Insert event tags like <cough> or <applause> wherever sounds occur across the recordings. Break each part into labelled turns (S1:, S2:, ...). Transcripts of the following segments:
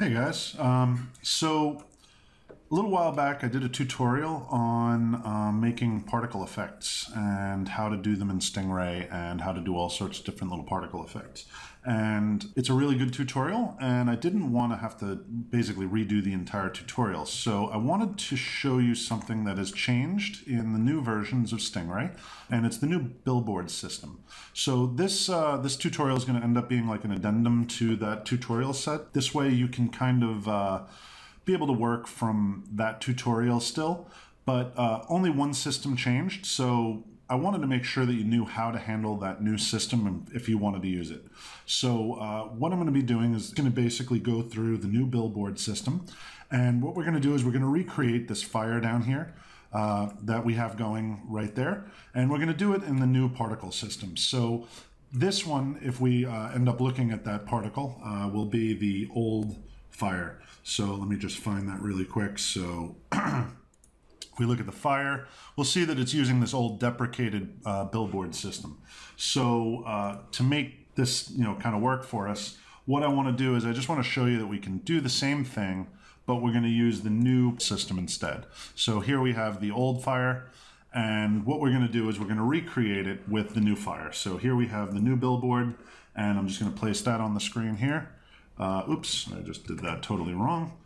S1: Hey guys, um, so a little while back I did a tutorial on um, making particle effects and how to do them in Stingray and how to do all sorts of different little particle effects. And it's a really good tutorial and I didn't want to have to basically redo the entire tutorial. So I wanted to show you something that has changed in the new versions of Stingray and it's the new billboard system. So this, uh, this tutorial is going to end up being like an addendum to that tutorial set. This way you can kind of uh, be able to work from that tutorial still, but uh, only one system changed. So I wanted to make sure that you knew how to handle that new system if you wanted to use it. So uh, what I'm going to be doing is going to basically go through the new billboard system. And what we're going to do is we're going to recreate this fire down here. Uh, that we have going right there. And we're going to do it in the new particle system. So this one, if we uh, end up looking at that particle, uh, will be the old fire. So let me just find that really quick. So if <clears throat> we look at the fire, we'll see that it's using this old deprecated uh, billboard system. So uh, to make this you know kind of work for us, what I want to do is I just want to show you that we can do the same thing, but we're going to use the new system instead. So here we have the old fire. And what we're going to do is we're going to recreate it with the new fire. So here we have the new billboard, and I'm just going to place that on the screen here. Uh, oops, I just did that totally wrong.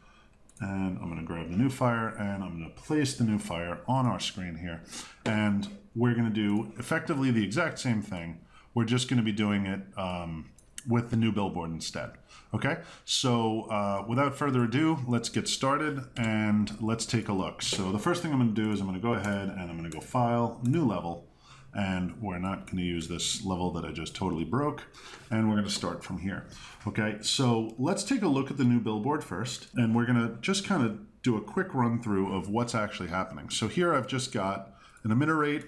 S1: And I'm going to grab the new fire and I'm going to place the new fire on our screen here. And we're going to do effectively the exact same thing. We're just going to be doing it um, with the new billboard instead. Okay, so uh, without further ado, let's get started and let's take a look. So the first thing I'm going to do is I'm going to go ahead and I'm going to go File, New Level, and we're not going to use this level that I just totally broke and we're going to start from here. Okay so let's take a look at the new billboard first and we're going to just kind of do a quick run through of what's actually happening. So here I've just got an emitter rate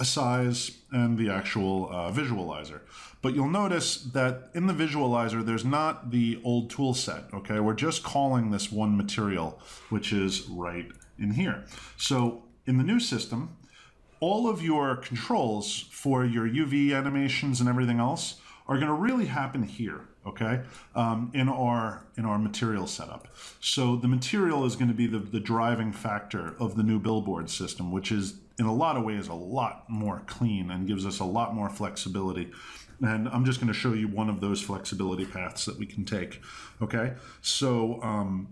S1: a size and the actual uh, visualizer. But you'll notice that in the visualizer there's not the old tool set okay? We're just calling this one material which is right in here. So in the new system all of your controls for your UV animations and everything else are going to really happen here, okay, um, in our in our material setup. So the material is going to be the, the driving factor of the new billboard system, which is in a lot of ways a lot more clean and gives us a lot more flexibility. And I'm just going to show you one of those flexibility paths that we can take, okay? So um,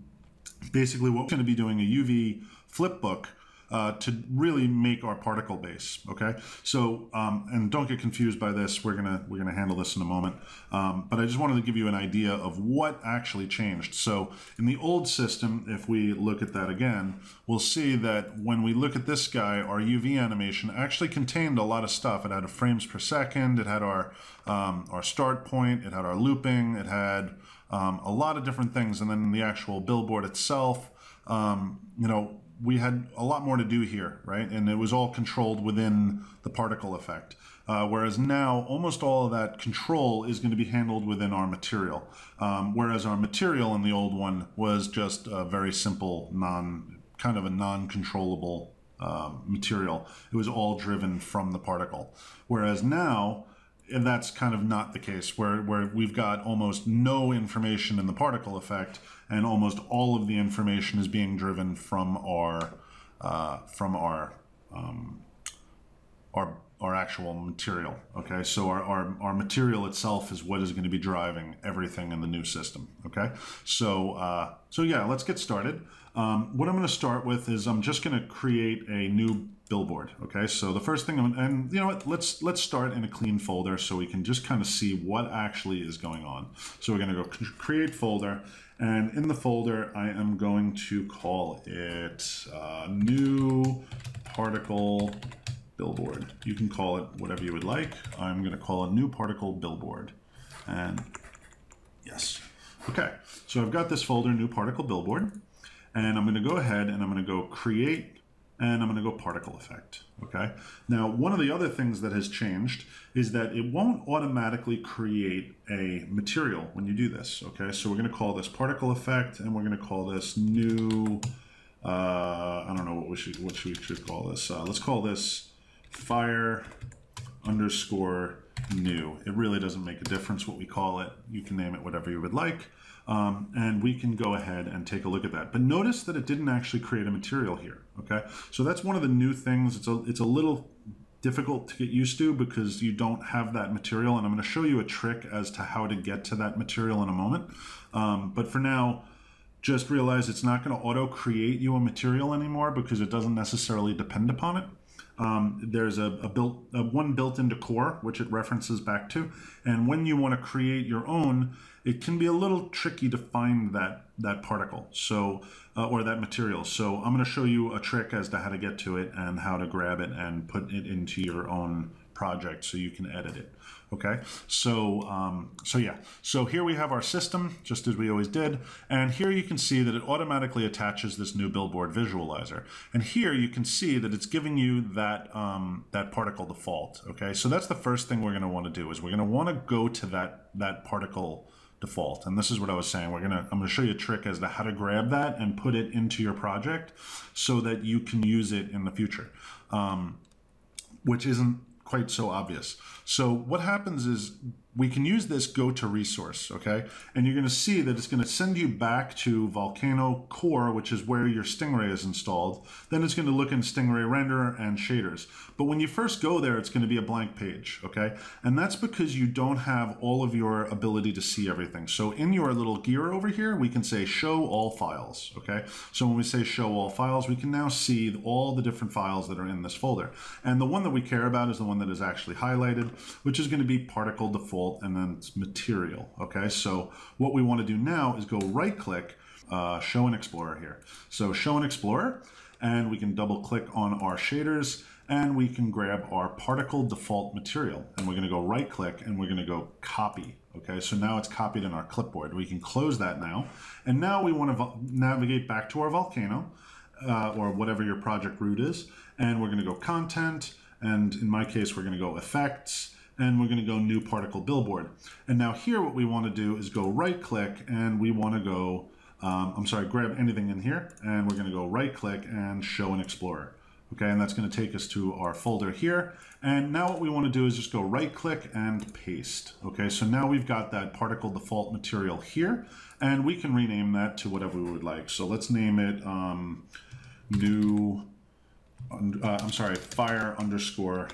S1: basically what we're going to be doing a UV flip book uh, to really make our particle base. Okay, so um, and don't get confused by this. We're gonna we're gonna handle this in a moment. Um, but I just wanted to give you an idea of what actually changed. So in the old system, if we look at that again, we'll see that when we look at this guy, our UV animation actually contained a lot of stuff. It had a frames per second. It had our um, our start point. It had our looping. It had um, a lot of different things. And then the actual billboard itself, um, you know, we had a lot more to do here, right? And it was all controlled within the particle effect. Uh, whereas now, almost all of that control is going to be handled within our material. Um, whereas our material in the old one was just a very simple, non kind of a non-controllable um, material. It was all driven from the particle. Whereas now, and that's kind of not the case where, where we've got almost no information in the particle effect and almost all of the information is being driven from our uh, from our um, our our actual material okay? So our, our, our material itself is what is going to be driving everything in the new system okay? So uh, so yeah let's get started. Um, what I'm going to start with is I'm just going to create a new billboard. Okay, so the first thing, and you know what, let's let's start in a clean folder so we can just kind of see what actually is going on. So we're going to go create folder, and in the folder, I am going to call it uh, new particle billboard. You can call it whatever you would like. I'm going to call a new particle billboard, and yes. Okay, so I've got this folder, new particle billboard, and I'm going to go ahead and I'm going to go create and I'm going to go particle effect. Okay. Now, one of the other things that has changed is that it won't automatically create a material when you do this. Okay. So we're going to call this particle effect and we're going to call this new, uh, I don't know what we should, what we should call this. Uh, let's call this fire underscore new. It really doesn't make a difference what we call it. You can name it whatever you would like. Um, and we can go ahead and take a look at that. But notice that it didn't actually create a material here, okay? So that's one of the new things. It's a, it's a little difficult to get used to because you don't have that material. And I'm going to show you a trick as to how to get to that material in a moment. Um, but for now, just realize it's not going to auto create you a material anymore because it doesn't necessarily depend upon it. Um, there's a, a built a one built into core which it references back to. And when you want to create your own it can be a little tricky to find that that particle so uh, or that material. So i'm going to show you a trick as to how to get to it and how to grab it and put it into your own project so you can edit it Okay, so um, so yeah, so here we have our system, just as we always did, and here you can see that it automatically attaches this new billboard visualizer, and here you can see that it's giving you that um, that particle default. Okay, so that's the first thing we're going to want to do is we're going to want to go to that that particle default, and this is what I was saying. We're gonna I'm going to show you a trick as to how to grab that and put it into your project so that you can use it in the future, um, which isn't quite so obvious. So what happens is we can use this go to resource, okay? And you're gonna see that it's gonna send you back to Volcano Core, which is where your Stingray is installed. Then it's gonna look in Stingray Renderer and shaders. But when you first go there, it's gonna be a blank page, okay? And that's because you don't have all of your ability to see everything. So in your little gear over here, we can say show all files, okay? So when we say show all files, we can now see all the different files that are in this folder. And the one that we care about is the one that is actually highlighted, which is gonna be particle default and then it's material. Okay, so what we want to do now is go right click, uh, show an explorer here. So show an explorer, and we can double click on our shaders and we can grab our particle default material and we're going to go right click and we're going to go copy. Okay, so now it's copied in our clipboard. We can close that now. And now we want to navigate back to our volcano uh, or whatever your project root is. And we're going to go content. And in my case, we're going to go effects and we're going to go new particle billboard. And now here what we want to do is go right click and we want to go, um, I'm sorry, grab anything in here and we're going to go right click and show an explorer. Okay, and that's going to take us to our folder here. And now what we want to do is just go right click and paste. Okay, so now we've got that particle default material here and we can rename that to whatever we would like. So let's name it um, new, uh, I'm sorry, fire underscore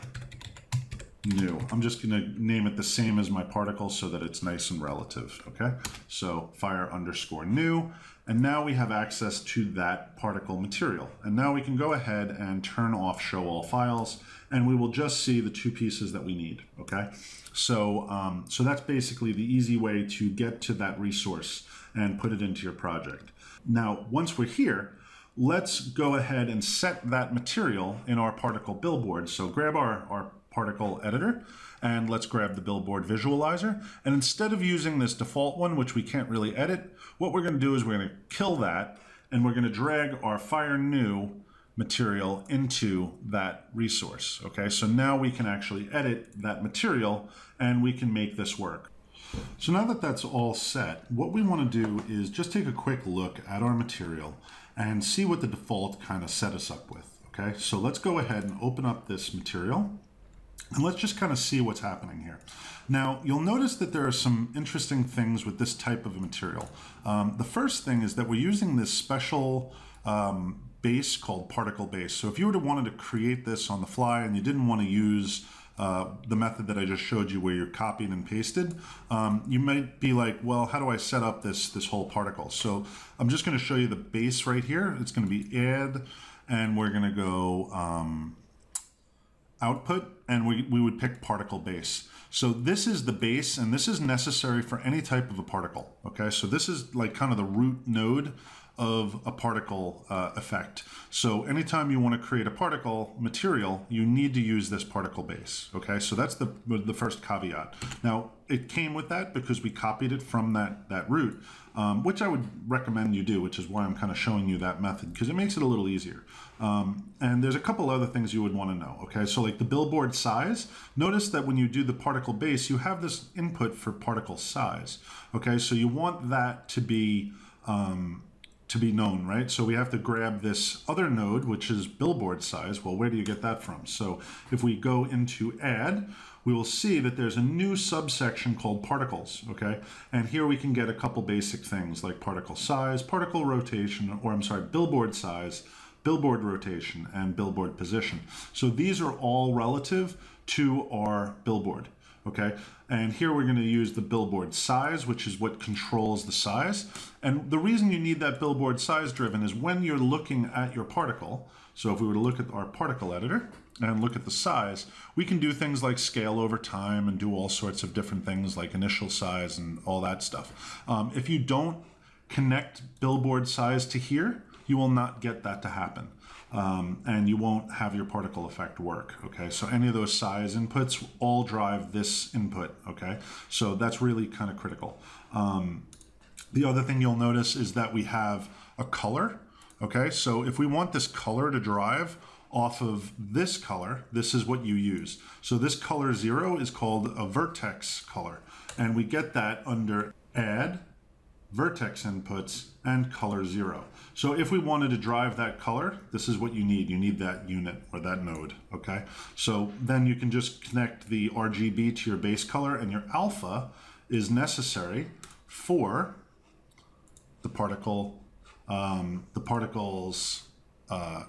S1: new. I'm just going to name it the same as my particle so that it's nice and relative, okay? So fire underscore new, and now we have access to that particle material. And now we can go ahead and turn off show all files, and we will just see the two pieces that we need, okay? So, um, so that's basically the easy way to get to that resource and put it into your project. Now, once we're here, let's go ahead and set that material in our particle billboard. So grab our, our particle editor and let's grab the billboard visualizer. And instead of using this default one, which we can't really edit, what we're gonna do is we're gonna kill that and we're gonna drag our fire new material into that resource. Okay, so now we can actually edit that material and we can make this work. So now that that's all set, what we want to do is just take a quick look at our material and see what the default kind of set us up with. Okay, so let's go ahead and open up this material and let's just kind of see what's happening here. Now, you'll notice that there are some interesting things with this type of material. Um, the first thing is that we're using this special um, base called particle base. So if you were to wanted to create this on the fly and you didn't want to use uh, the method that I just showed you where you're copied and pasted, um, you might be like, well, how do I set up this, this whole particle? So I'm just going to show you the base right here. It's going to be add, and we're going to go um, output and we, we would pick particle base. So this is the base and this is necessary for any type of a particle. Okay, so this is like kind of the root node of a particle uh, effect. So anytime you want to create a particle material, you need to use this particle base. Okay, so that's the, the first caveat. Now, it came with that because we copied it from that, that root, um, which I would recommend you do, which is why I'm kind of showing you that method because it makes it a little easier. Um, and there's a couple other things you would want to know. Okay, so like the billboard size, notice that when you do the particle base, you have this input for particle size. Okay, so you want that to be um, to be known, right? So we have to grab this other node, which is billboard size. Well, where do you get that from? So if we go into add, we will see that there's a new subsection called particles, okay? And here we can get a couple basic things like particle size, particle rotation, or I'm sorry, billboard size, billboard rotation, and billboard position. So these are all relative to our billboard okay? And here we're going to use the billboard size, which is what controls the size. And the reason you need that billboard size driven is when you're looking at your particle, so if we were to look at our particle editor and look at the size, we can do things like scale over time and do all sorts of different things like initial size and all that stuff. Um, if you don't connect billboard size to here, you will not get that to happen um, and you won't have your particle effect work. Okay, so any of those size inputs all drive this input. Okay, so that's really kind of critical. Um, the other thing you'll notice is that we have a color. Okay, so if we want this color to drive off of this color, this is what you use. So this color zero is called a vertex color, and we get that under add vertex inputs, and color zero. So if we wanted to drive that color, this is what you need. You need that unit or that node, okay? So then you can just connect the RGB to your base color and your alpha is necessary for the particle, um, the particle's uh,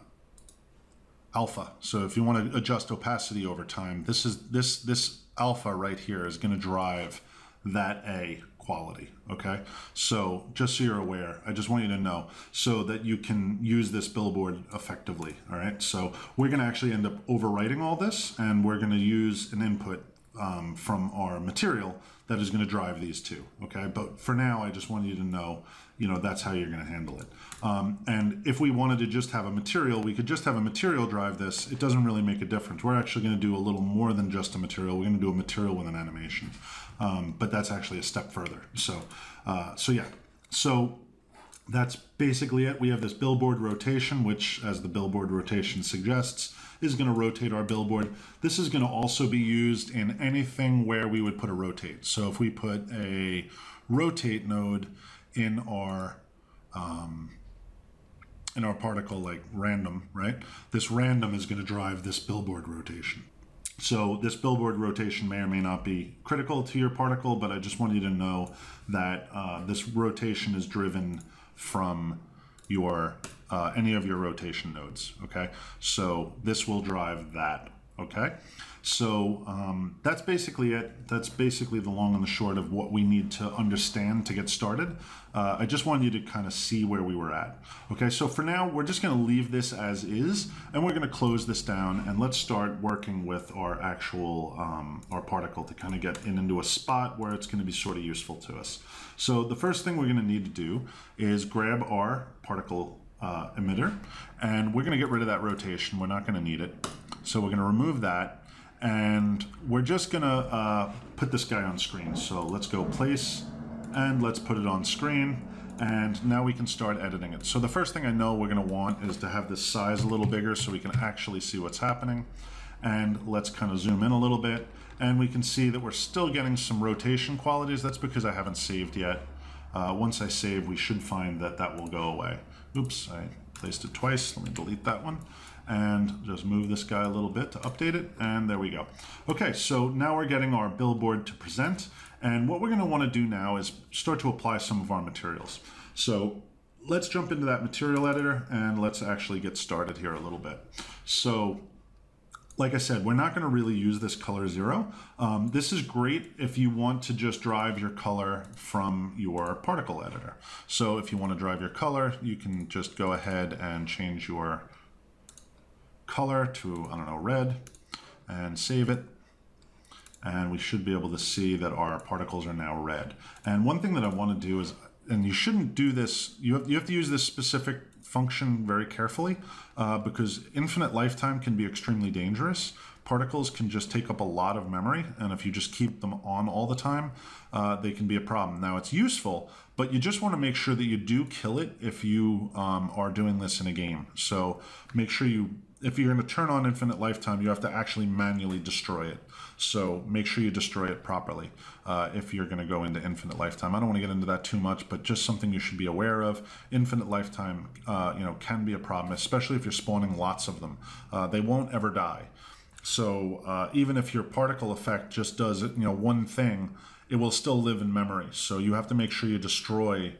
S1: alpha. So if you want to adjust opacity over time, this is this this alpha right here is going to drive that A quality. Okay, so just so you're aware, I just want you to know so that you can use this billboard effectively. All right, so we're going to actually end up overwriting all this, and we're going to use an input um, from our material that is going to drive these two. Okay, but for now, I just want you to know, you know, that's how you're going to handle it. Um, and if we wanted to just have a material, we could just have a material drive this. It doesn't really make a difference. We're actually going to do a little more than just a material. We're going to do a material with an animation, um, but that's actually a step further. So, uh, so yeah, so that's basically it. We have this billboard rotation, which, as the billboard rotation suggests, is going to rotate our billboard. This is going to also be used in anything where we would put a rotate. So if we put a rotate node in our um, in our particle like random, right? This random is going to drive this billboard rotation. So this billboard rotation may or may not be critical to your particle, but I just want you to know that uh, this rotation is driven from your uh, any of your rotation nodes. Okay, so this will drive that. Okay, so um, that's basically it. That's basically the long and the short of what we need to understand to get started. Uh, I just wanted you to kind of see where we were at. Okay, so for now, we're just going to leave this as is, and we're going to close this down, and let's start working with our actual, um, our particle to kind of get in into a spot where it's going to be sort of useful to us. So the first thing we're going to need to do is grab our particle uh, emitter, and we're going to get rid of that rotation. We're not going to need it. So we're going to remove that, and we're just to uh, put this guy on screen. So let's go place, and let's put it on screen, and now we can start editing it. So the first thing I know we're to want is to have this size a little bigger so we can actually see what's happening. And let's kind of zoom in a little bit, and we can see that we're still getting some rotation qualities. That's because I haven't saved yet. Uh, once I save, we should find that that will go away. Oops, I placed it twice. Let me delete that one and just move this guy a little bit to update it. And there we go. Okay, so now we're getting our billboard to present. And what we're gonna wanna do now is start to apply some of our materials. So let's jump into that material editor and let's actually get started here a little bit. So like I said, we're not going to really use this color zero. Um, this is great if you want to just drive your color from your particle editor. So if you want to drive your color, you can just go ahead and change your color to, I don't know, red and save it. And we should be able to see that our particles are now red. And one thing that I want to do is, and you shouldn't do this, you have, you have to use this specific function very carefully uh, because infinite lifetime can be extremely dangerous. Particles can just take up a lot of memory, and if you just keep them on all the time, uh, they can be a problem. Now, it's useful, but you just want to make sure that you do kill it if you um, are doing this in a game. So make sure you if you're going to turn on infinite lifetime, you have to actually manually destroy it. So make sure you destroy it properly uh, if you're going to go into infinite lifetime. I don't want to get into that too much, but just something you should be aware of. Infinite lifetime, uh, you know, can be a problem, especially if you're spawning lots of them. Uh, they won't ever die. So uh, even if your particle effect just does you know one thing, it will still live in memory. So you have to make sure you destroy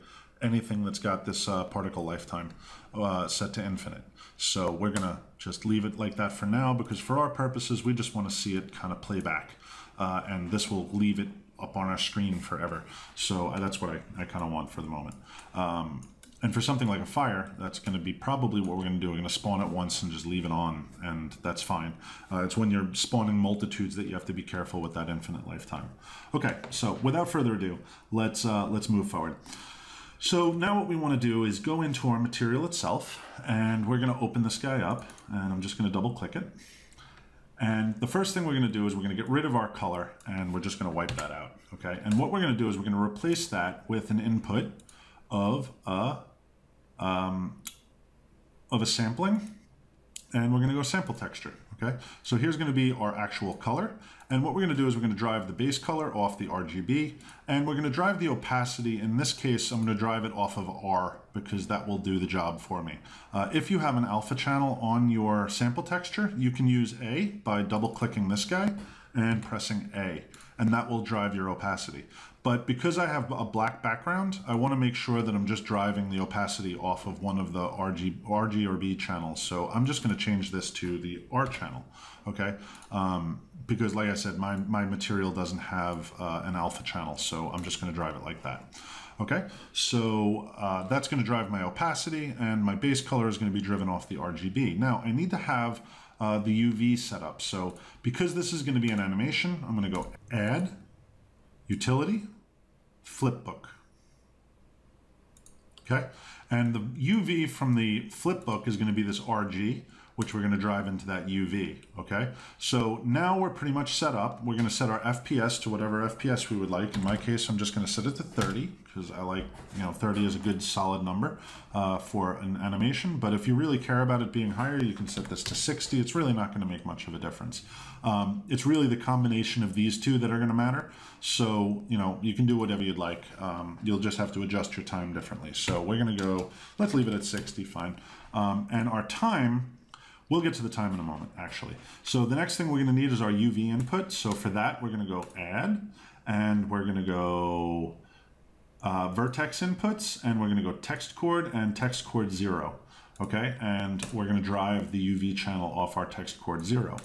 S1: anything that's got this uh, particle lifetime uh, set to infinite. So we're gonna just leave it like that for now because for our purposes, we just wanna see it kind of play back. Uh, and this will leave it up on our screen forever. So uh, that's what I, I kind of want for the moment. Um, and for something like a fire, that's going to be probably what we're going to do. We're going to spawn it once and just leave it on, and that's fine. Uh, it's when you're spawning multitudes that you have to be careful with that infinite lifetime. Okay, so without further ado, let's uh, let's move forward. So now what we want to do is go into our material itself and we're going to open this guy up and I'm just going to double click it. And the first thing we're going to do is we're going to get rid of our color and we're just going to wipe that out. Okay. And what we're going to do is we're going to replace that with an input of a, um, of a sampling and we're going to go sample texture. Okay, so here's going to be our actual color. And what we're going to do is we're going to drive the base color off the RGB and we're going to drive the opacity. In this case, I'm going to drive it off of R because that will do the job for me. Uh, if you have an alpha channel on your sample texture, you can use A by double clicking this guy and pressing A and that will drive your opacity. But because I have a black background, I want to make sure that I'm just driving the opacity off of one of the RG, RG or B channels. So I'm just going to change this to the R channel, okay? Um, because like I said, my, my material doesn't have uh, an alpha channel, so I'm just going to drive it like that. Okay, so uh, that's going to drive my opacity and my base color is going to be driven off the RGB. Now I need to have uh, the UV set up. So because this is going to be an animation, I'm going to go add, utility, flipbook. Okay, and the UV from the flipbook is going to be this RG, which we're going to drive into that UV. Okay, so now we're pretty much set up. We're going to set our FPS to whatever FPS we would like. In my case, I'm just going to set it to 30 because I like, you know, 30 is a good solid number uh, for an animation. But if you really care about it being higher, you can set this to 60. It's really not going to make much of a difference. Um, it's really the combination of these two that are going to matter. So, you know, you can do whatever you'd like. Um, you'll just have to adjust your time differently. So we're going to go, let's leave it at 60, fine. Um, and our time We'll get to the time in a moment, actually. So the next thing we're going to need is our UV input. So for that, we're going to go add, and we're going to go uh, vertex inputs, and we're going to go texcoord and texcoord zero. Okay, and we're going to drive the UV channel off our texcoord zero.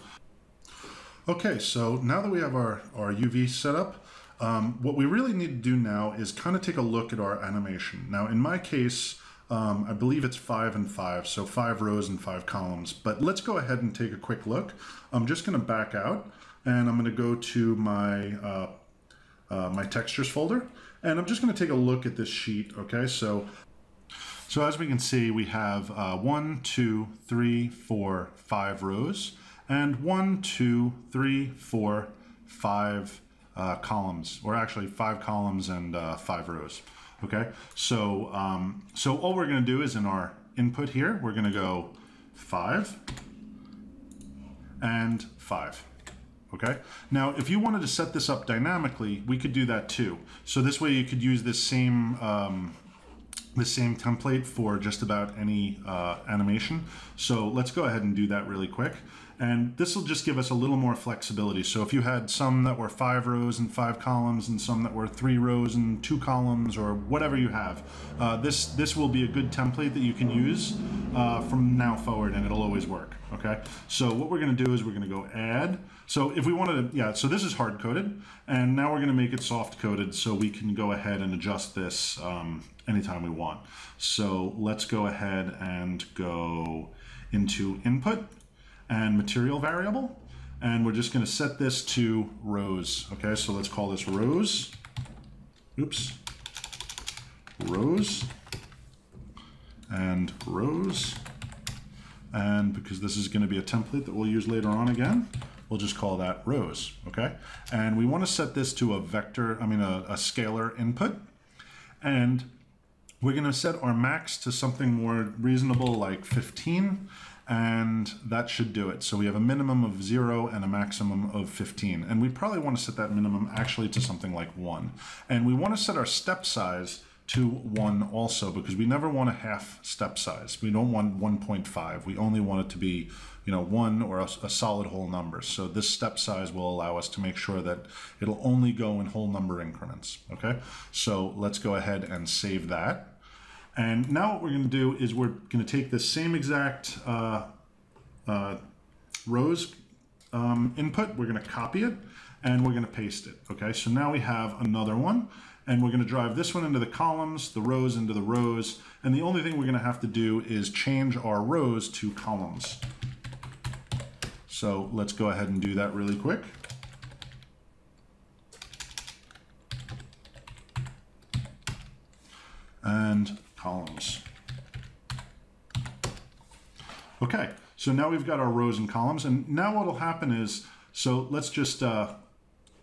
S1: Okay, so now that we have our, our UV set up, um, what we really need to do now is kind of take a look at our animation. Now, in my case, um, I believe it's five and five, so five rows and five columns. But let's go ahead and take a quick look. I'm just going to back out, and I'm going to go to my uh, uh, my textures folder, and I'm just going to take a look at this sheet, okay? So, so as we can see, we have uh, one, two, three, four, five rows, and one, two, three, four, five uh, columns, or actually five columns and uh, five rows, okay? So, um, so all we're to do is in our input here, we're to go five and five. Okay. Now, if you wanted to set this up dynamically, we could do that too. So this way you could use this same um, the same template for just about any uh, animation. So let's go ahead and do that really quick. And this will just give us a little more flexibility. So if you had some that were five rows and five columns and some that were three rows and two columns or whatever you have, uh, this, this will be a good template that you can use uh, from now forward and it'll always work, okay? So what we're gonna do is we're gonna go add. So if we wanted to, yeah, so this is hard coded and now we're gonna make it soft coded so we can go ahead and adjust this um, anytime we want. So let's go ahead and go into input and material variable. And we're just going to set this to rows. Okay, so let's call this rows. Oops. Rows. And rows. And because this is going to be a template that we'll use later on again, we'll just call that rows, okay? And we want to set this to a vector, I mean a, a scalar input. And we're going to set our max to something more reasonable like 15 and that should do it. So we have a minimum of zero and a maximum of 15. And we probably want to set that minimum actually to something like one. And we want to set our step size to one also because we never want a half step size. We don't want 1.5. We only want it to be, you know, one or a, a, solid whole number. So this step size will allow us to make sure that it'll only go in whole number increments. Okay, so let's go ahead and save that. And now what we're going to do is we're going to take the same exact uh, uh, rows um, input, we're going to copy it, and we're going to paste it. Okay, so now we have another one, and we're going to drive this one into the columns, the rows into the rows, and the only thing we're going to have to do is change our rows to columns. So let's go ahead and do that really quick. And columns. Okay, so now we've got our rows and columns, and now what'll happen is, so let's just, uh,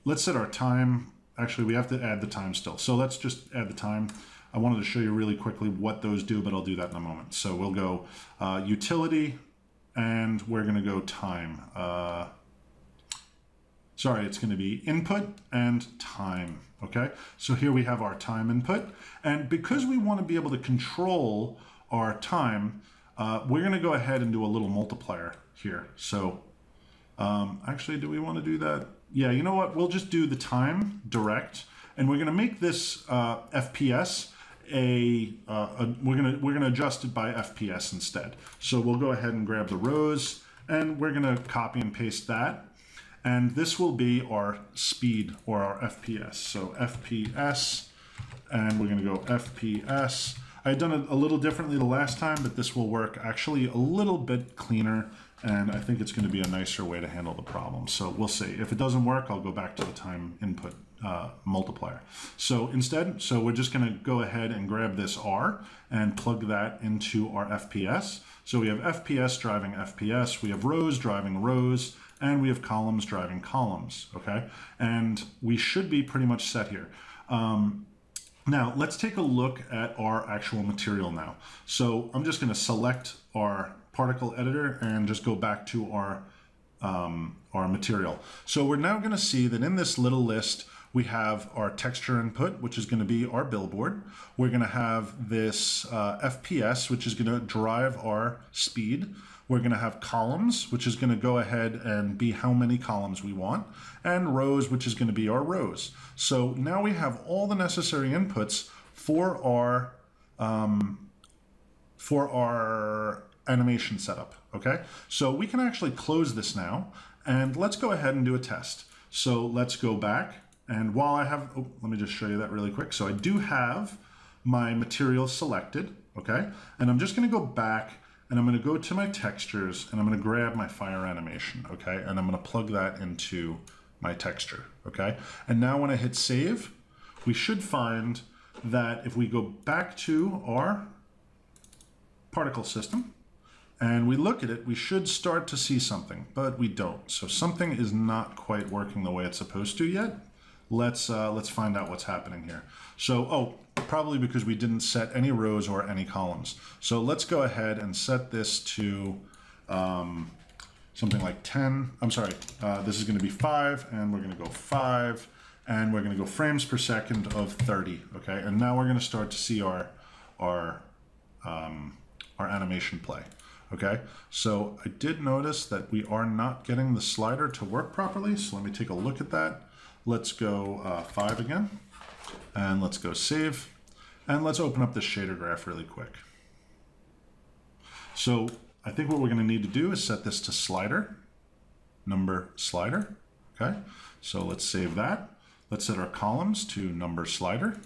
S1: let's set our time. Actually, we have to add the time still. So let's just add the time. I wanted to show you really quickly what those do, but I'll do that in a moment. So we'll go uh, utility, and we're gonna go time. Uh, sorry, it's gonna be input and time, okay? So here we have our time input, and because we wanna be able to control our time, uh, we're gonna go ahead and do a little multiplier here. So um, actually, do we wanna do that? Yeah, you know what? We'll just do the time direct, and we're gonna make this uh, FPS a, uh, a, we're gonna we're gonna adjust it by FPS instead. So we'll go ahead and grab the rows, and we're gonna copy and paste that. And this will be our speed or our FPS. So FPS, and we're gonna go FPS. I had done it a little differently the last time, but this will work actually a little bit cleaner and I think it's going to be a nicer way to handle the problem. So we'll see. If it doesn't work, I'll go back to the time input uh, multiplier. So instead, so we're just going to go ahead and grab this R and plug that into our FPS. So we have FPS driving FPS, we have rows driving rows, and we have columns driving columns, okay? And we should be pretty much set here. Um, now, let's take a look at our actual material now. So I'm just going to select our particle editor and just go back to our, um, our material. So we're now going to see that in this little list, we have our texture input, which is going to be our billboard. We're going to have this uh, FPS, which is going to drive our speed. We're going to have columns, which is going to go ahead and be how many columns we want, and rows, which is going to be our rows. So now we have all the necessary inputs for our um, for our animation setup. Okay, so we can actually close this now, and let's go ahead and do a test. So let's go back, and while I have, oh, let me just show you that really quick. So I do have my material selected, okay, and I'm just going to go back and I'm going to go to my textures and I'm going to grab my fire animation, okay? And I'm going to plug that into my texture, okay? And now when I hit save, we should find that if we go back to our particle system and we look at it, we should start to see something, but we don't. So something is not quite working the way it's supposed to yet. Let's, uh, let's find out what's happening here. So, oh, probably because we didn't set any rows or any columns. So let's go ahead and set this to um, something like 10. I'm sorry, uh, this is going to be 5, and we're going to go 5, and we're going to go frames per second of 30. Okay, and now we're going to start to see our our um, our animation play. Okay, so I did notice that we are not getting the slider to work properly. So let me take a look at that. Let's go uh, 5 again. And let's go save. And let's open up this shader graph really quick. So I think what we're going to need to do is set this to slider, number slider. Okay, so let's save that. Let's set our columns to number slider.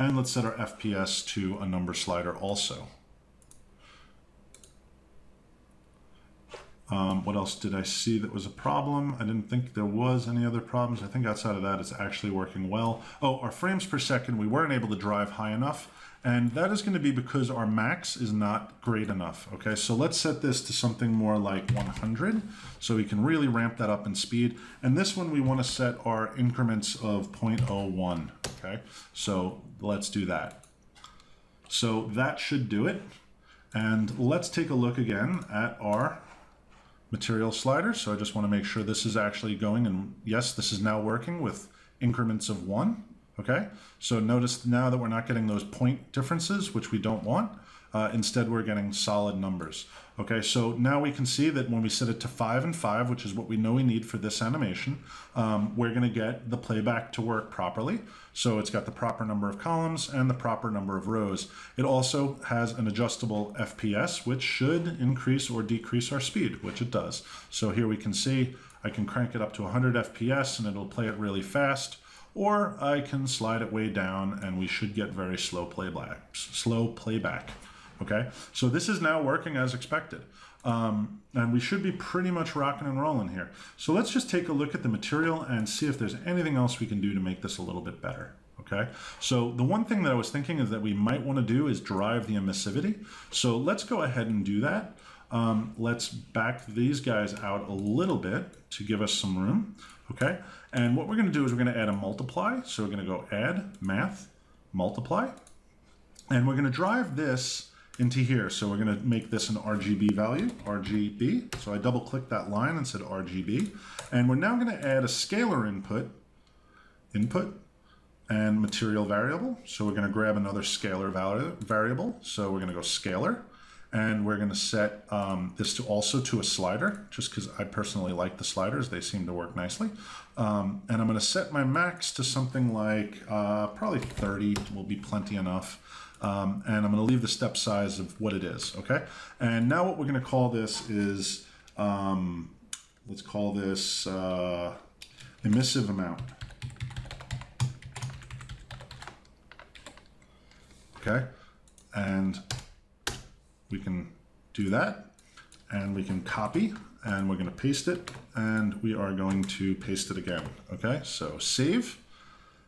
S1: And let's set our FPS to a number slider also. Um, what else did I see that was a problem? I didn't think there was any other problems. I think outside of that, it's actually working well. Oh, our frames per second, we weren't able to drive high enough. And that is going to be because our max is not great enough. Okay, so let's set this to something more like 100 so we can really ramp that up in speed. And this one, we want to set our increments of 0.01. Okay, so let's do that. So that should do it. And let's take a look again at our material slider. So I just want to make sure this is actually going and yes, this is now working with increments of one. Okay, so notice now that we're not getting those point differences, which we don't want. Uh, instead, we're getting solid numbers. Okay, so now we can see that when we set it to 5 and 5, which is what we know we need for this animation, um, we're going to get the playback to work properly. So it's got the proper number of columns and the proper number of rows. It also has an adjustable FPS, which should increase or decrease our speed, which it does. So here we can see I can crank it up to 100 FPS and it'll play it really fast or I can slide it way down and we should get very slow playback. Slow playback. Okay, so this is now working as expected. Um, and we should be pretty much rocking and rolling here. So let's just take a look at the material and see if there's anything else we can do to make this a little bit better. Okay, so the one thing that I was thinking is that we might want to do is drive the emissivity. So let's go ahead and do that. Um, let's back these guys out a little bit to give us some room. Okay, and what we're going to do is we're going to add a multiply. So we're going to go add math multiply. And we're going to drive this into here. So we're going to make this an RGB value, RGB. So I double clicked that line and said RGB. And we're now going to add a scalar input, input, and material variable. So we're going to grab another scalar variable. So we're going to go scalar. And we're going to set um, this to also to a slider, just because I personally like the sliders. They seem to work nicely. Um, and I'm going to set my max to something like uh, probably 30 will be plenty enough. Um, and I'm going to leave the step size of what it is, okay? And now what we're going to call this is, um, let's call this uh, emissive amount. Okay, and we can do that, and we can copy, and we're going to paste it, and we are going to paste it again, okay? So save,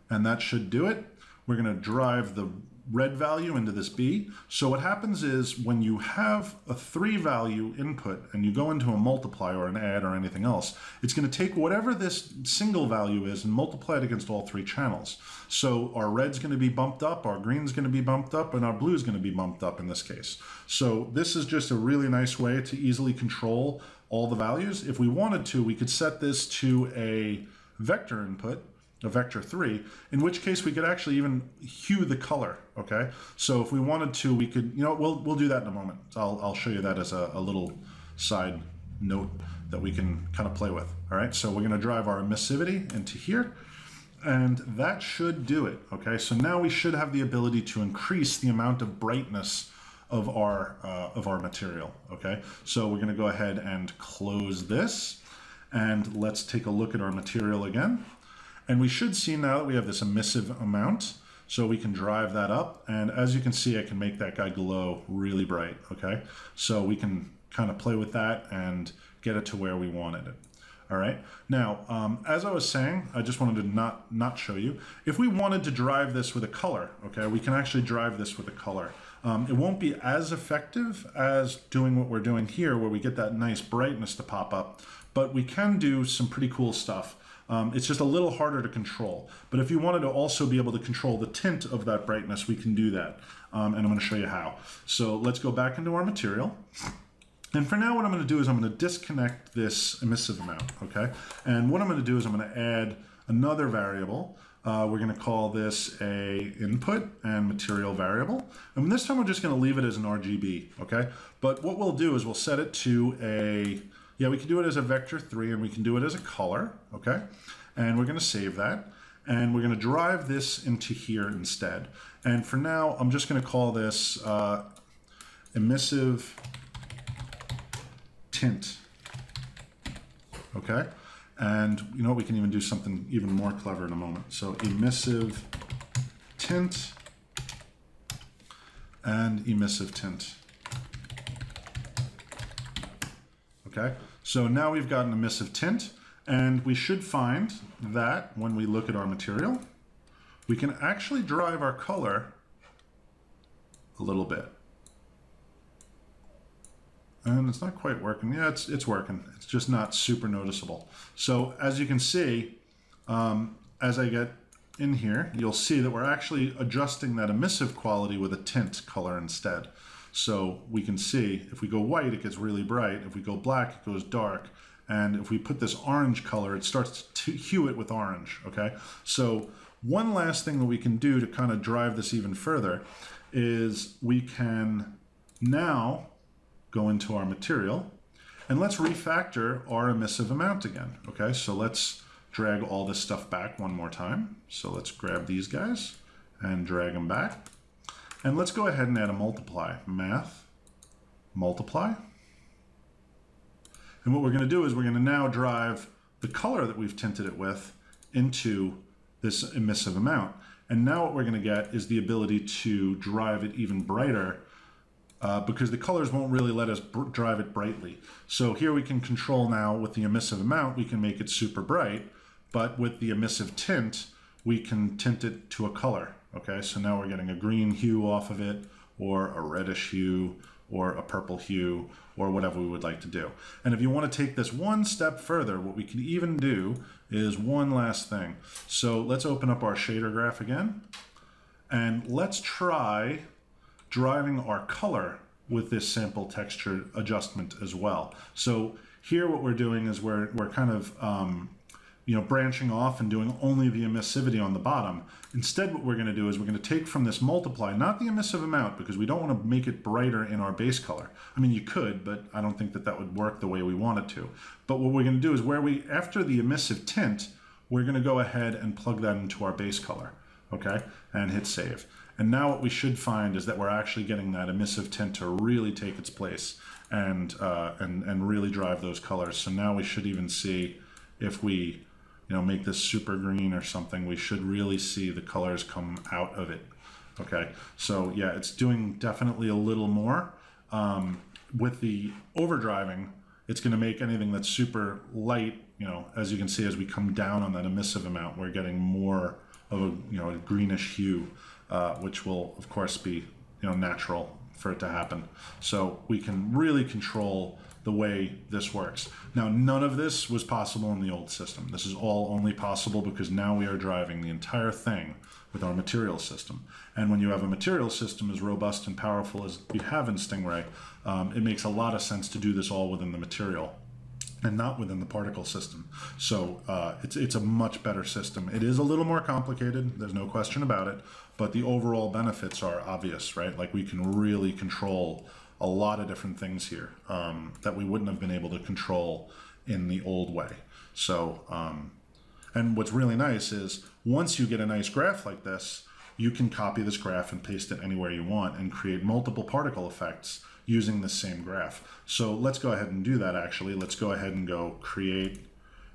S1: and that should do it. We're going to drive the red value into this B. So what happens is when you have a three value input and you go into a multiply or an add or anything else, it's going to take whatever this single value is and multiply it against all three channels. So our red's going to be bumped up, our green's going to be bumped up, and our blue's going to be bumped up in this case. So this is just a really nice way to easily control all the values. If we wanted to, we could set this to a vector input a vector 3, in which case we could actually even hue the color, okay? So if we wanted to, we could, you know, we'll, we'll do that in a moment. I'll, I'll show you that as a, a little side note that we can kind of play with, all right? So we're gonna drive our emissivity into here, and that should do it, okay? So now we should have the ability to increase the amount of brightness of our, uh, of our material, okay? So we're gonna go ahead and close this, and let's take a look at our material again. And we should see now that we have this emissive amount, so we can drive that up. And as you can see, I can make that guy glow really bright, okay? So we can kind of play with that and get it to where we wanted it. All right. Now, um, as I was saying, I just wanted to not not show you. If we wanted to drive this with a color, okay, we can actually drive this with a color. Um, it won't be as effective as doing what we're doing here, where we get that nice brightness to pop up, but we can do some pretty cool stuff. Um, it's just a little harder to control. But if you wanted to also be able to control the tint of that brightness, we can do that. Um, and I'm going to show you how. So let's go back into our material. And for now, what I'm going to do is I'm going to disconnect this emissive amount, okay? And what I'm going to do is I'm going to add another variable. Uh, we're going to call this a input and material variable. And this time we're just going to leave it as an RGB, okay? But what we'll do is we'll set it to a yeah, we can do it as a vector 3 and we can do it as a color, okay? And we're going to save that. And we're going to drive this into here instead. And for now, I'm just going to call this uh, emissive tint, okay? And you know, we can even do something even more clever in a moment. So emissive tint and emissive tint. Okay, so now we've got an emissive tint, and we should find that when we look at our material, we can actually drive our color a little bit. And it's not quite working. Yeah, it's, it's working. It's just not super noticeable. So as you can see, um, as I get in here, you'll see that we're actually adjusting that emissive quality with a tint color instead. So we can see if we go white, it gets really bright. If we go black, it goes dark. And if we put this orange color, it starts to hue it with orange, okay? So one last thing that we can do to kind of drive this even further is we can now go into our material and let's refactor our emissive amount again, okay? So let's drag all this stuff back one more time. So let's grab these guys and drag them back. And let's go ahead and add a multiply. Math, multiply. And what we're going to do is we're going to now drive the color that we've tinted it with into this emissive amount. And now what we're going to get is the ability to drive it even brighter uh, because the colors won't really let us drive it brightly. So here we can control now with the emissive amount, we can make it super bright, but with the emissive tint, we can tint it to a color. Okay, so now we're getting a green hue off of it, or a reddish hue, or a purple hue, or whatever we would like to do. And if you want to take this one step further, what we can even do is one last thing. So let's open up our shader graph again, and let's try driving our color with this sample texture adjustment as well. So here what we're doing is we're, we're kind of um, you know, branching off and doing only the emissivity on the bottom. Instead, what we're going to do is we're going to take from this multiply, not the emissive amount, because we don't want to make it brighter in our base color. I mean, you could, but I don't think that that would work the way we want it to. But what we're going to do is where we, after the emissive tint, we're going to go ahead and plug that into our base color, okay, and hit save. And now what we should find is that we're actually getting that emissive tint to really take its place and, uh, and, and really drive those colors. So now we should even see if we you know, make this super green or something, we should really see the colors come out of it. Okay, so yeah, it's doing definitely a little more. Um, with the overdriving, it's going to make anything that's super light, you know, as you can see, as we come down on that emissive amount, we're getting more of a, you know, a greenish hue, uh, which will, of course, be, you know, natural for it to happen. So we can really control the way this works. Now, none of this was possible in the old system. This is all only possible because now we are driving the entire thing with our material system. And when you have a material system as robust and powerful as we have in Stingray, um, it makes a lot of sense to do this all within the material and not within the particle system. So uh, it's, it's a much better system. It is a little more complicated, there's no question about it, but the overall benefits are obvious, right? Like we can really control a lot of different things here um, that we wouldn't have been able to control in the old way. So, um, and what's really nice is once you get a nice graph like this, you can copy this graph and paste it anywhere you want and create multiple particle effects using the same graph. So let's go ahead and do that actually. Let's go ahead and go create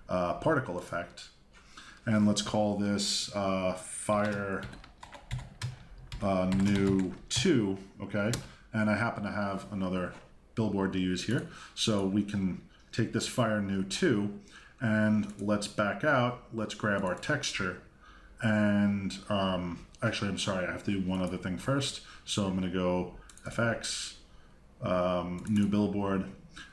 S1: a particle effect. And let's call this uh, fire uh, new 2, okay? And I happen to have another billboard to use here. So we can take this Fire New 2 and let's back out. Let's grab our texture and um, actually, I'm sorry, I have to do one other thing first. So I'm going to go FX, um, new billboard.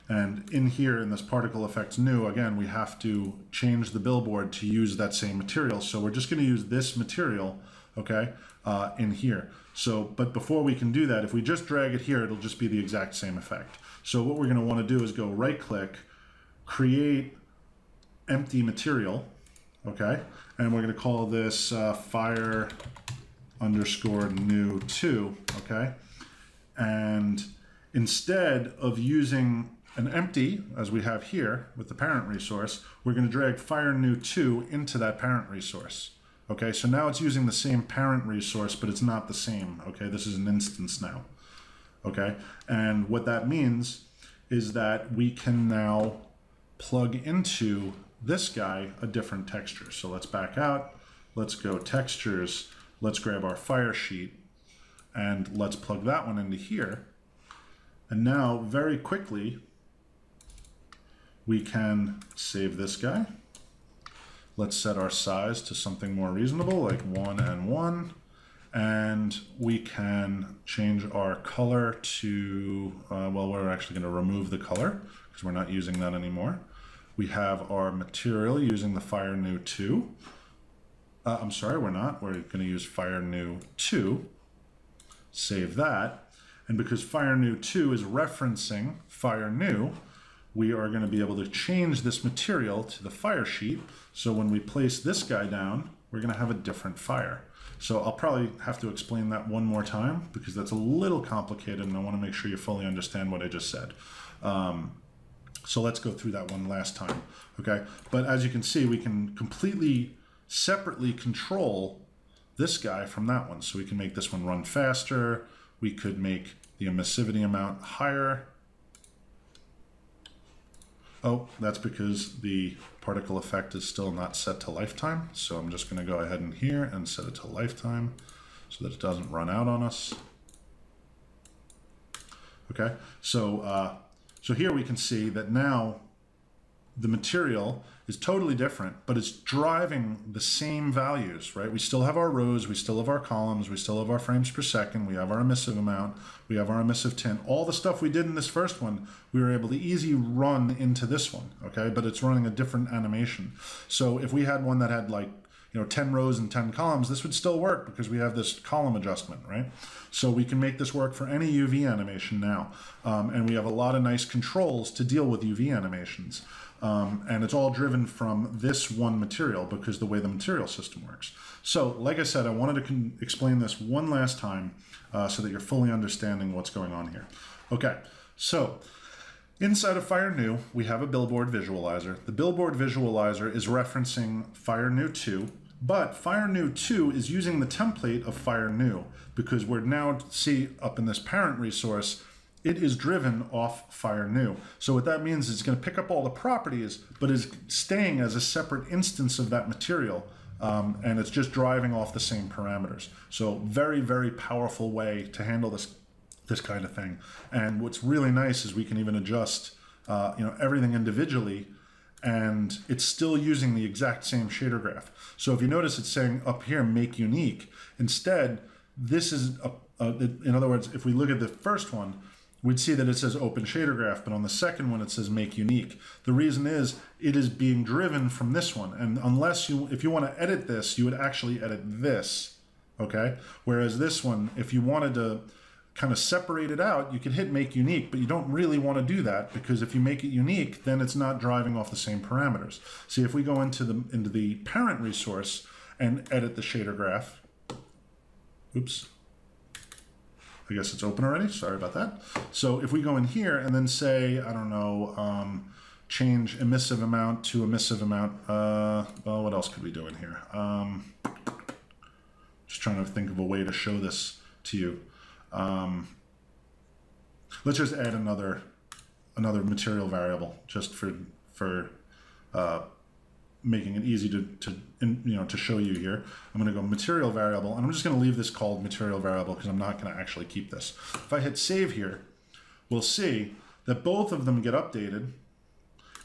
S1: And in here, in this particle effects new, again, we have to change the billboard to use that same material. So we're just going to use this material, okay, uh, in here. So, but before we can do that, if we just drag it here, it'll just be the exact same effect. So what we're going to want to do is go right click, create empty material, okay? And we're going to call this uh, fire underscore new two, okay? And instead of using an empty, as we have here with the parent resource, we're going to drag fire new two into that parent resource. Okay, so now it's using the same parent resource, but it's not the same. Okay, this is an instance now. Okay, and what that means is that we can now plug into this guy a different texture. So let's back out, let's go textures, let's grab our fire sheet, and let's plug that one into here. And now, very quickly, we can save this guy. Let's set our size to something more reasonable, like one and one. And we can change our color to, uh, well, we're actually gonna remove the color because we're not using that anymore. We have our material using the Fire New 2. Uh, I'm sorry, we're not. We're gonna use Fire New 2. Save that. And because Fire New 2 is referencing Fire New, we are going to be able to change this material to the fire sheet. So when we place this guy down, we're going to have a different fire. So I'll probably have to explain that one more time because that's a little complicated and I want to make sure you fully understand what I just said. Um, so let's go through that one last time, okay? But as you can see, we can completely separately control this guy from that one. So we can make this one run faster. We could make the emissivity amount higher. Oh, that's because the particle effect is still not set to lifetime. So I'm just going to go ahead in here and set it to lifetime so that it doesn't run out on us. Okay, so uh, so here we can see that now the material is totally different, but it's driving the same values, right? We still have our rows, we still have our columns, we still have our frames per second, we have our emissive amount, we have our emissive tint. All the stuff we did in this first one, we were able to easy run into this one, okay? But it's running a different animation. So if we had one that had like you know 10 rows and 10 columns this would still work because we have this column adjustment right? So we can make this work for any uv animation now. Um, and we have a lot of nice controls to deal with uv animations. Um, and it's all driven from this one material because the way the material system works. So like i said i wanted to explain this one last time uh, so that you're fully understanding what's going on here. Okay so Inside of Fire New, we have a billboard visualizer. The billboard visualizer is referencing Fire New 2, but Fire New 2 is using the template of Fire New because we're now, see up in this parent resource, it is driven off Fire New. So what that means is it's going to pick up all the properties, but is staying as a separate instance of that material. Um, and it's just driving off the same parameters. So very, very powerful way to handle this this kind of thing. And what's really nice is we can even adjust, uh, you know, everything individually and it's still using the exact same shader graph. So if you notice it's saying up here, make unique. Instead, this is, a, a, in other words, if we look at the first one, we'd see that it says open shader graph, but on the second one it says make unique. The reason is it is being driven from this one. And unless you, if you want to edit this, you would actually edit this, okay? Whereas this one, if you wanted to, kind of separate it out, you can hit make unique, but you don't really want to do that because if you make it unique, then it's not driving off the same parameters. See, if we go into the into the parent resource and edit the shader graph, oops, I guess it's open already. Sorry about that. So if we go in here and then say, I don't know, um, change emissive amount to emissive amount. Uh, well, what else could we do in here? Um, just trying to think of a way to show this to you. Um, let's just add another another material variable just for for uh, making it easy to, to you know to show you here. I'm going to go material variable, and I'm just going to leave this called material variable because I'm not going to actually keep this. If I hit save here, we'll see that both of them get updated.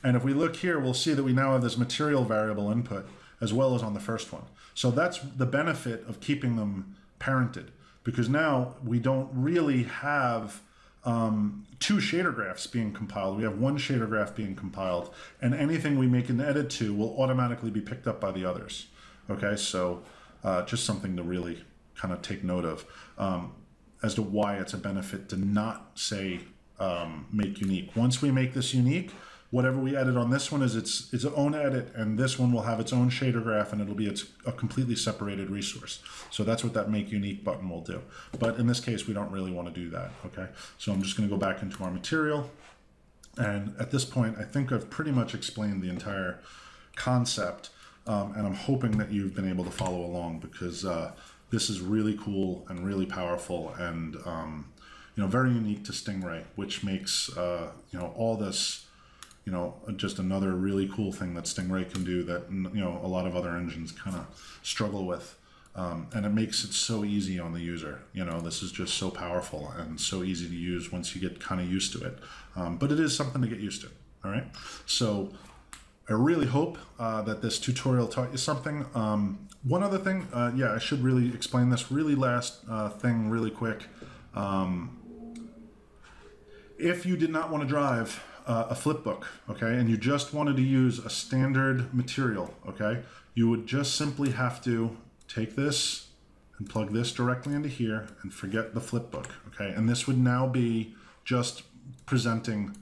S1: And if we look here, we'll see that we now have this material variable input as well as on the first one. So that's the benefit of keeping them parented because now we don't really have um, two shader graphs being compiled. We have one shader graph being compiled, and anything we make an edit to will automatically be picked up by the others. Okay, so uh, just something to really kind of take note of um, as to why it's a benefit to not say um, make unique. Once we make this unique, whatever we edit on this one is its its own edit, and this one will have its own shader graph, and it'll be its a completely separated resource. So that's what that make unique button will do. But in this case, we don't really want to do that. Okay, so I'm just going to go back into our material, and at this point, I think I've pretty much explained the entire concept, um, and I'm hoping that you've been able to follow along because uh, this is really cool and really powerful and um, you know very unique to Stingray, which makes uh, you know all this you know, just another really cool thing that Stingray can do that, you know, a lot of other engines kind of struggle with. Um, and it makes it so easy on the user. You know, this is just so powerful and so easy to use once you get kind of used to it. Um, but it is something to get used to. All right. So I really hope uh, that this tutorial taught you something. Um, one other thing, uh, yeah, I should really explain this really last uh, thing really quick. Um, if you did not want to drive uh, a flip book, okay, and you just wanted to use a standard material, okay, you would just simply have to take this and plug this directly into here and forget the flip book, okay? And this would now be just presenting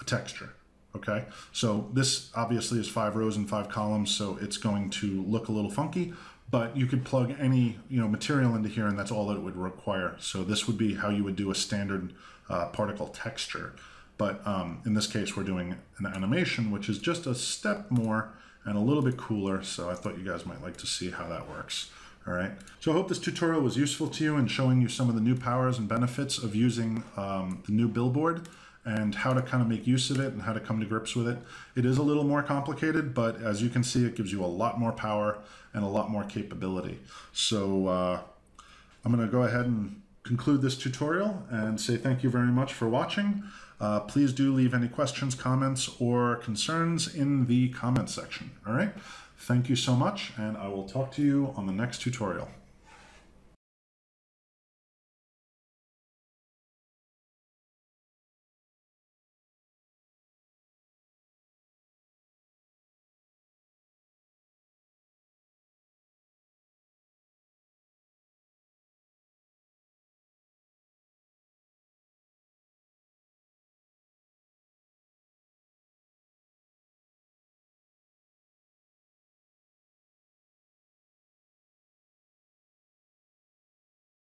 S1: a texture, okay? So this obviously is five rows and five columns, so it's going to look a little funky, but you could plug any you know material into here and that's all that it would require. So this would be how you would do a standard uh, particle texture. But um, in this case, we're doing an animation, which is just a step more and a little bit cooler. So I thought you guys might like to see how that works. All right. So I hope this tutorial was useful to you in showing you some of the new powers and benefits of using um, the new billboard and how to kind of make use of it and how to come to grips with it. It is a little more complicated, but as you can see, it gives you a lot more power and a lot more capability. So uh, I'm going to go ahead and conclude this tutorial and say thank you very much for watching. Uh, please do leave any questions, comments, or concerns in the comment section. All right. Thank you so much, and I will talk to you on the next tutorial.